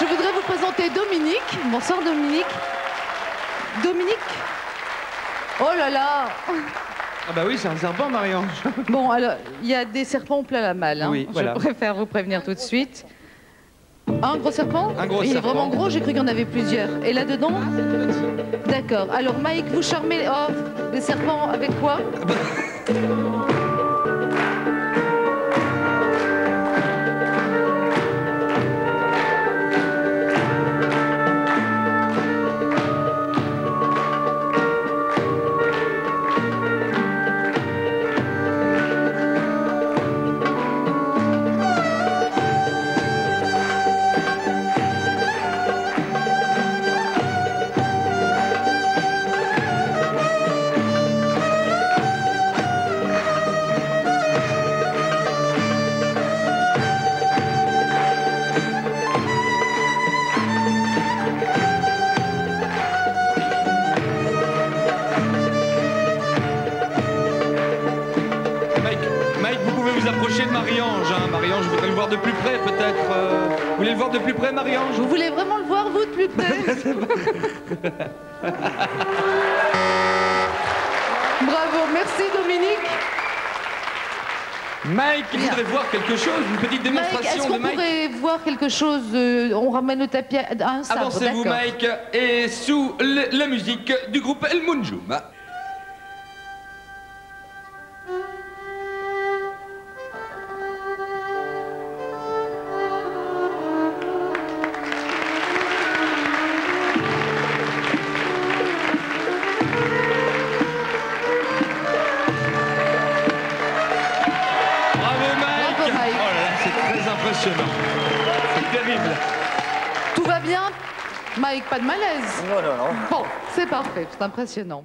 Je voudrais vous présenter Dominique. Bonsoir Dominique. Dominique Oh là là Ah bah oui, c'est un serpent, Marie-Ange. Bon, alors, il y a des serpents au plein la malle. hein. Oui, voilà. Je préfère vous prévenir tout de suite. Un gros serpent Un gros Il est serpent. vraiment gros, j'ai cru qu'il y en avait plusieurs. Et là-dedans D'accord. Alors, Mike, vous charmez oh, les serpents avec quoi? Mike, vous pouvez vous approcher de Marie-Ange. Hein. Marie-Ange, je voudrais le voir de plus près, peut-être. euh, Vous voulez le voir de plus près, Marie-Ange? Vous voulez vraiment le voir, vous, de plus près? Bravo, merci Dominique. Mike, il voudrait voir quelque chose, une petite est-ce démonstration qu'on de Mike? pourrait voir quelque chose euh, On ramène le tapis à un sabre, Avancez-vous. Mike, et sous le- la musique du groupe El Munjum. Impressionnant. C'est terrible. Tout va bien Mike, pas de malaise Non, non, non. Bon, c'est parfait, c'est impressionnant.